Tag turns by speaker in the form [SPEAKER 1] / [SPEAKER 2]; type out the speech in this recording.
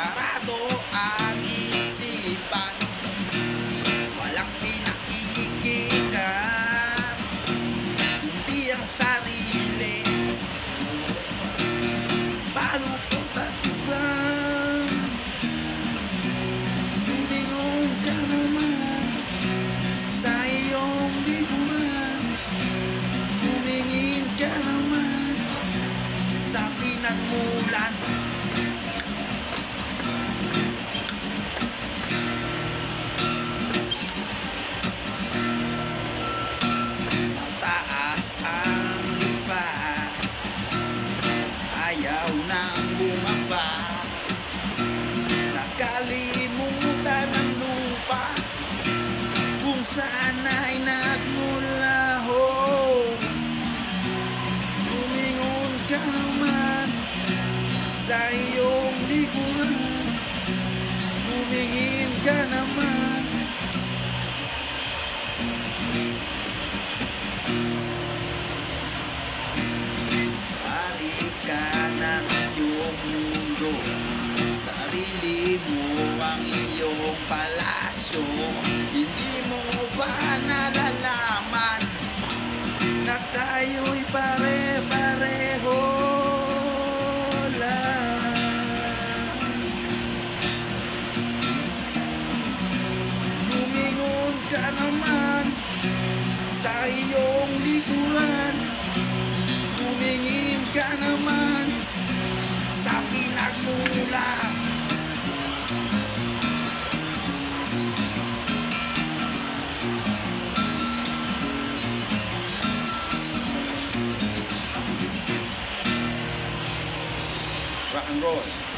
[SPEAKER 1] Sarado ang isipan. Walang pinakikigan. Kundi ang sarili. Paano ko tatuban Lumingon ka naman Sa iyong likuran Tumingin ka naman Sa pinagmulan. Taas Sa iyong likuran Tumingin ka naman. Balik ka ng iyong mundo. Sarili mo ang iyong palasyo. Hindi mo ba nalalaman Na tayo'y pare-pareho Sa iyong likuran Tumingin ka naman sa pinagmula Rock and roll.